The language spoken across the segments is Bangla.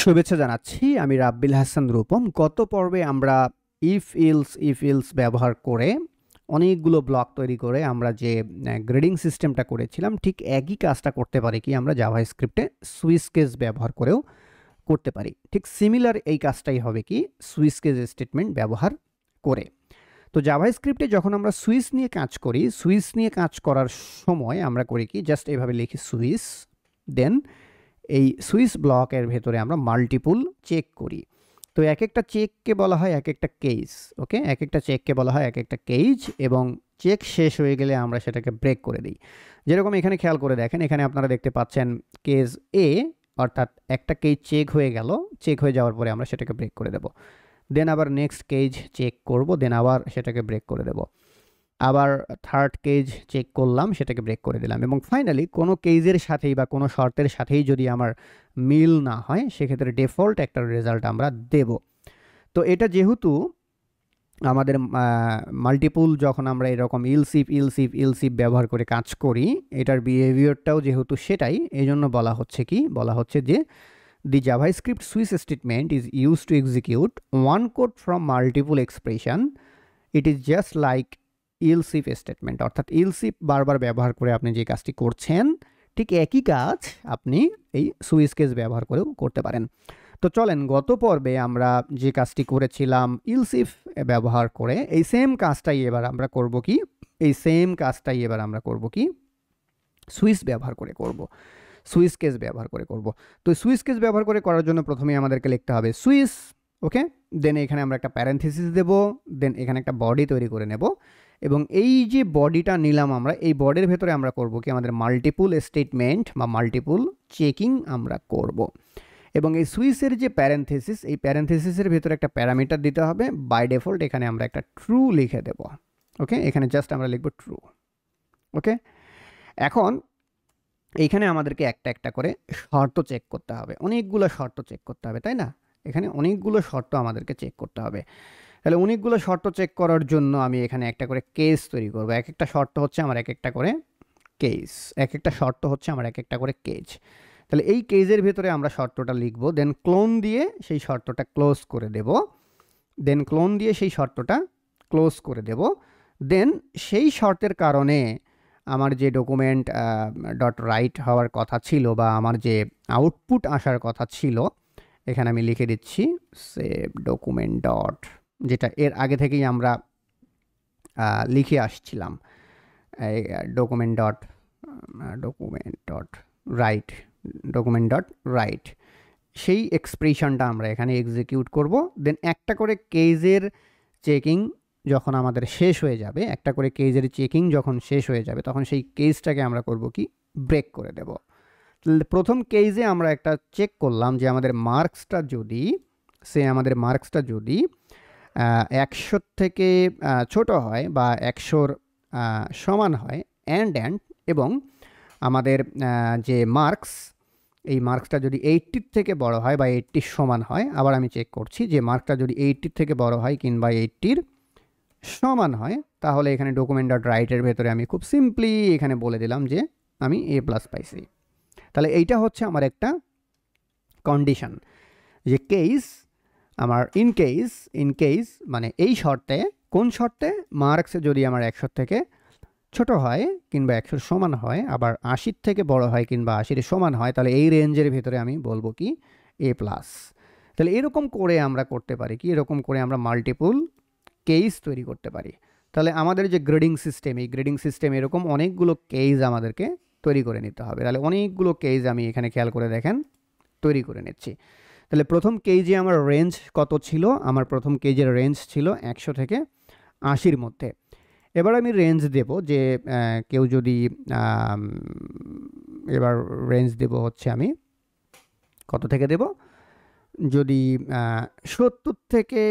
শুভেচ্ছা জানাচ্ছি আমি রাব্বিল হাসান রূপম। গত পর্বে আমরা ইফ ইলস ইফ ইলস ব্যবহার করে অনেকগুলো ব্লক তৈরি করে আমরা যে গ্রেডিং সিস্টেমটা করেছিলাম, ঠিক একই কাজটা করতে পারি কি আমরা জাভা স্ক্রিপ্টে সুইচ কেস ব্যবহার করেও করতে পারি। ঠিক সিমিলার এই কাজটাই হবে কি সুইচ কেস স্টেটমেন্ট ব্যবহার করে। তো জাভা স্ক্রিপ্টে যখন আমরা সুইস নিয়ে কাজ করি সুইস নিয়ে কাজ করার সময় আমরা করি কি জাস্ট এইভাবে লিখি সুইস দেন এই সুইচ ব্লকের ভেতরে আমরা মাল্টিপুল চেক করি। তো এক একটা চেককে বলা হয় এক একটা কেস ওকে এক একটা চেককে বলা হয় এক একটা কেজ এবং চেক শেষ হয়ে গেলে আমরা সেটাকে ব্রেক করে দিই। যেরকম এখানে খেয়াল করে দেখেন, এখানে আপনারা দেখতে পাচ্ছেন কেজ এ অর্থাৎ একটা কেজ চেক হয়ে গেল চেক হয়ে যাওয়ার পরে আমরা সেটাকে ব্রেক করে দেব। দেন আবার নেক্সট কেজ চেক করব দেন আবার সেটাকে ব্রেক করে দেব। আবার থার্ড কেজ চেক করলাম, সেটাকে ব্রেক করে দিলাম এবং ফাইনালি কোনো কেজের সাথেই বা কোনো শর্তের সাথেই যদি আমার মিল না হয়, সেক্ষেত্রে ডিফল্ট একটা রেজাল্ট আমরা দেব। তো এটা যেহেতু আমাদের মাল্টিপুল যখন আমরা এরকম ইলসিপ ইলসিপ ইলসিপ ব্যবহার করে কাজ করি, এটার বিহেভিয়ারটাও যেহেতু সেটাই এই জন্য বলা হচ্ছে কি, বলা হচ্ছে যে the JavaScript switch statement is use to execute one code from multiple expression it is just like else if statement অর্থাৎ ইলসিপ বারবার ব্যবহার করে আপনি যে কাজটি করছেন, ঠিক একই কাজ আপনি এই সুইচ কেস ব্যবহার করেও করতে পারেন। তো চলেন, গত পর্বে আমরা যে কাজটি করেছিলাম, ইলসিফ ব্যবহার করে এই সেম কাজটাই এবার আমরা করব কি? এই সেম কাজটাই এবার আমরা করব কি? সুইচ ব্যবহার করে করব। সুইচ কেস ব্যবহার করে করব। তো সুইচ কেস ব্যবহার করে করার জন্য প্রথমে আমাদেরকে লিখতে হবে সুইচ, ওকে? দেন এখানে আমরা একটা প্যারেন্থিসিস দেব দেন এখানে একটা বডি তৈরি করে নেব। এবং এই যে বডিটা নিলাম আমরা, এই বডির ভেতরে আমরা করব কি আমাদের মাল্টিপুল স্টেটমেন্ট বা মাল্টিপুল চেকিং আমরা করব। এবং এই সুইসের যে প্যারেন্থেসিস এই প্যারেন্থেসিসের ভেতরে একটা প্যারামিটার দিতে হবে। বাই ডিফল্ট এখানে আমরা একটা ট্রু লিখে দেব। ওকে এখানে জাস্ট আমরা লিখব ট্রু ওকে এখন এইখানে আমাদেরকে একটা একটা করে শর্ত চেক করতে হবে। অনেকগুলো শর্ত চেক করতে হবে, তাই না? এখানে অনেকগুলো শর্ত আমাদেরকে চেক করতে হবে। তাহলে অনেকগুলো শর্ত চেক করার জন্য আমি এখানে একটা করে কেস তৈরি করব। এক একটা শর্ত হচ্ছে আমার এক একটা করে কেস এক একটা শর্ত হচ্ছে আমার এক একটা করে কেজ তাহলে এই কেজের ভেতরে আমরা শর্তটা লিখব দেন ক্লোন দিয়ে সেই শর্তটা ক্লোজ করে দেব। দেন ক্লোন দিয়ে সেই শর্তটা ক্লোজ করে দেব। দেন সেই শর্তের কারণে আমার যে ডকুমেন্ট ডট রাইট হওয়ার কথা ছিল বা আমার যে আউটপুট আসার কথা ছিল, এখানে আমি লিখে দিচ্ছি সেভ ডকুমেন্ট ডট যেটা এর আগে থেকেই আমরা লিখে আসছিলাম। Document dot document dot write document dot write সেই এক্সপ্রেশনটা আমরা এখানে এক্সিকিউট করব। দেন একটা করে কেজের চেকিং যখন আমাদের শেষ হয়ে যাবে, একটা করে কেজের চেকিং যখন শেষ হয়ে যাবে, তখন সেই কেজটাকে আমরা করব কি? ব্রেক করে দেব। প্রথম কেজে আমরা একটা চেক করলাম যে আমাদের মার্কসটা যদি, সে আমাদের মার্কসটা যদি একশোর থেকে ছোট হয় বা একশোর সমান হয়। অ্যান্ড অ্যান্ড এবং আমাদের যে মার্কস এই মার্কসটা যদি এইটটির থেকে বড় হয় বা এইটটির সমান হয়, আবার আমি চেক করছি যে মার্কটা যদি এইটটির থেকে বড় হয় কিংবা এইটটির সমান হয়, তাহলে এখানে ডকুমেন্ট ডট রাইটের ভেতরে আমি খুব সিম্পলি এখানে বলে দিলাম যে আমি এ প্লাস পাইছি। তাহলে এইটা হচ্ছে আমার একটা কন্ডিশন যে কেস আমার ইন কেস ইন কেস মানে এই শর্তে, কোন শর্তে মার্কস যদি আমার একশো থেকে ছোট হয় কিংবা একশোর সমান হয়, আবার আশির থেকে বড় হয় কিংবা আশির সমান হয়, তাহলে এই রেঞ্জের ভিতরে আমি বলব কি এ প্লাস তাহলে এরকম করে আমরা করতে পারি কি, এরকম করে আমরা মাল্টিপুল কেস তৈরি করতে পারি। তাহলে আমাদের যে গ্রেডিং সিস্টেম এই গ্রেডিং সিস্টেম এরকম অনেকগুলো কেস আমাদেরকে তৈরি করে নিতে হবে। তাহলে অনেকগুলো কেস আমি এখানে খেয়াল করে দেখেন, তৈরি করে নিচ্ছি। তাহলে প্রথম কেজি আমার রেঞ্জ কত ছিল? আমার প্রথম কেজির রেঞ্জ ছিল একশো থেকে আশির মধ্যে। এবার আমি রেঞ্জ দেব যে কেউ যদি এবার রেঞ্জ দেব হচ্ছে আমি কত থেকে দেব? যদি সত্তর থেকে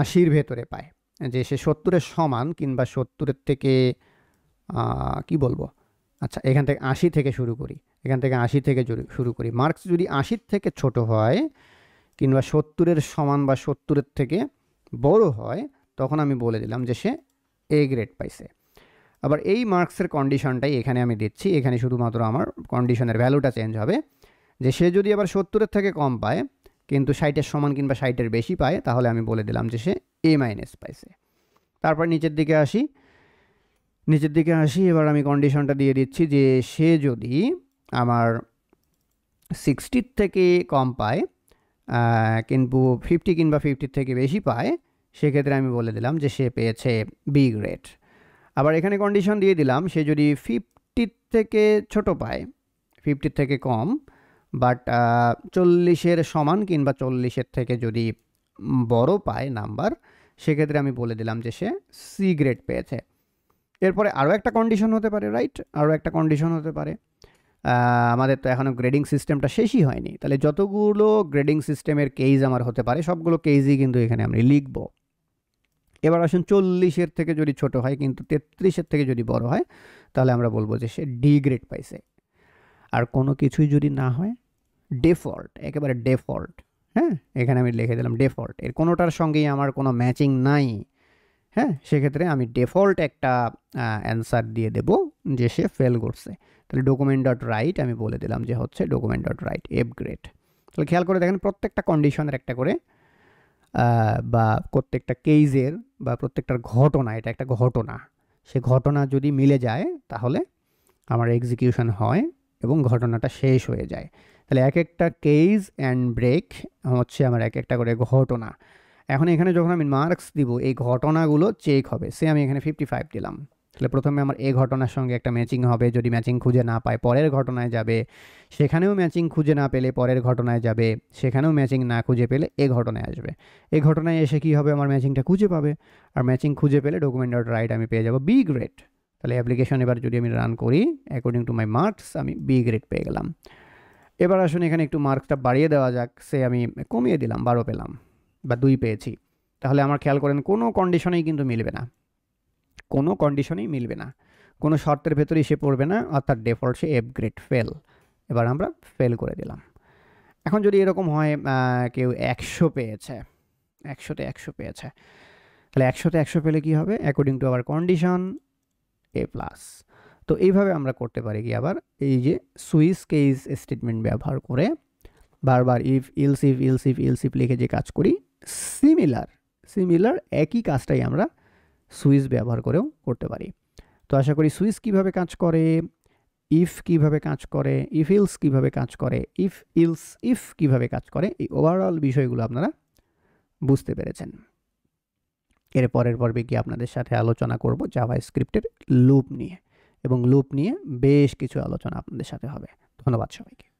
আশির ভেতরে পায়। যে সে সত্তরের সমান কিংবা সত্তরের থেকে কি বলব? আচ্ছা এখান থেকে আশি থেকে শুরু করি। এখান থেকে আশি থেকে শুরু করি। মার্কস যদি আশির থেকে ছোট হয় কিংবা সত্তরের সমান বা সত্তরের থেকে বড় হয়, তখন আমি বলে দিলাম যে সে এ গ্রেড পাইছে। আবার এই মার্কসের কন্ডিশনটাই এখানে আমি দিচ্ছি। এখানে শুধুমাত্র আমার কন্ডিশনের ভ্যালুটা চেঞ্জ হবে। যে সে যদি আবার সত্তরের থেকে কম পায়, কিন্তু ষাটের সমান কিংবা ষাটের বেশি পায়, তাহলে আমি বলে দিলাম যে সে এ মাইনাস পাইছে। তারপর নিচের দিকে আসি। নিচের দিকে আসি, এবার আমি কন্ডিশনটা দিয়ে দিচ্ছি যে সে যদি আমার সিক্সটির থেকে কম পায় কিন্তু ফিফটি কিংবা ফিফটির থেকে বেশি পায়, সেক্ষেত্রে আমি বলে দিলাম যে সে পেয়েছে বি গ্রেড আবার এখানে কন্ডিশন দিয়ে দিলাম, সে যদি ফিফটির থেকে ছোট পায় ফিফটির থেকে কম বাট চল্লিশের সমান কিংবা চল্লিশের থেকে যদি বড় পায় নাম্বার সেক্ষেত্রে আমি বলে দিলাম যে সে সি গ্রেড পেয়েছে। এরপরে আরও একটা কন্ডিশন হতে পারে রাইট আরও একটা কন্ডিশন হতে পারে। আমাদের তো এখনও গ্রেডিং সিস্টেমটা শেষই হয়নি। তাহলে যতগুলো গ্রেডিং সিস্টেমের কেজ আমার হতে পারে, সবগুলো কেজই কিন্তু এখানে আমি লিখব। এবার আসুন চল্লিশের থেকে যদি ছোট হয়, কিন্তু তেত্রিশের থেকে যদি বড় হয়, তাহলে আমরা বলব যে সে ডি গ্রেড পাইছে। আর কোনো কিছুই যদি না হয় ডেফল্ট একেবারে ডেফল্ট হ্যাঁ? এখানে আমি লিখে দিলাম ডেফল্ট এর কোনোটার সঙ্গেই আমার কোনো ম্যাচিং নাই হ্যাঁ? সেক্ষেত্রে আমি ডেফল্ট একটা অ্যান্সার দিয়ে দেব যে সে ফেল করছে। তাহলে ডকুমেন্ট ডট রাইট আমি বলে দিলাম যে হচ্ছে document dot write F grade তাহলে খেয়াল করে দেখেন প্রত্যেকটা কন্ডিশনের একটা করে বা প্রত্যেকটা কেজের বা প্রত্যেকটার ঘটনা, এটা একটা ঘটনা। সে ঘটনা যদি মিলে যায়, তাহলে আমার এক্সিকিউশন হয় এবং ঘটনাটা শেষ হয়ে যায়। তাহলে এক একটা কেজ অ্যান্ড ব্রেক হচ্ছে আমার এক একটা করে ঘটনা। এখন এখানে যখন আমি মার্কস দিব, এই ঘটনাগুলো চেক হবে। সে আমি এখানে ফিফটি ফাইভ দিলাম। তাহলে প্রথমে আমার এ ঘটনার সঙ্গে একটা ম্যাচিং হবে। যদি ম্যাচিং খুঁজে না পায়, পরের ঘটনায় যাবে। সেখানেও ম্যাচিং খুঁজে না পেলে পরের ঘটনায় যাবে। সেখানেও ম্যাচিং না খুঁজে পেলে এ ঘটনায় আসবে। এই ঘটনায় এসে কী হবে? আমার ম্যাচিংটা খুঁজে পাবে। আর ম্যাচিং খুঁজে পেলে ডকুমেন্ট ডট রাইট আমি পেয়ে যাব বি গ্রেড তাহলে অ্যাপ্লিকেশন এবার যদি আমি রান করি অ্যাকর্ডিং টু মাই মার্কস আমি বি গ্রেড পেয়ে গেলাম। এবার আসুন এখানে একটু মার্কসটা বাড়িয়ে দেওয়া যাক। সে আমি কমিয়ে দিলাম, বারো পেলাম বা দুই পেয়েছি। তাহলে আমার খেয়াল করেন, কোনো কন্ডিশনেই কিন্তু মিলবে না। কোনো কন্ডিশনেই মিলবে না। কোনো শর্তের ভেতরেই সে পড়বে না অর্থাৎ ডেফল্ট সে এফ গ্রেড ফেল এবার আমরা ফেল করে দিলাম। এখন যদি এরকম হয় কেউ একশো পেয়েছে, একশোতে একশো পেয়েছে, তাহলে একশোতে একশো পেলে কী হবে? According to our condition A plus তো এইভাবে আমরা করতে পারি কি আবার? এই যে সুইস কেস স্টেটমেন্ট ব্যবহার করে বারবার if else if else if else if লিখে যে কাজ করি সিমিলার সিমিলার একই কাজটাই আমরা সুইচ ব্যবহার করেও করতে পারি। তো আশা করি সুইচ কীভাবে কাজ করে ইফ কীভাবে কাজ করে ইফ ইলস কীভাবে কাজ করে ইফ ইলস ইফ কীভাবে কাজ করে, এই ওভারঅল বিষয়গুলো আপনারা বুঝতে পেরেছেন। এর পরের পর্বে গিয়ে আপনাদের সাথে আলোচনা করব জাভা স্ক্রিপ্টের লুপ নিয়ে এবং লুপ নিয়ে বেশ কিছু আলোচনা আপনাদের সাথে হবে। ধন্যবাদ সবাইকে।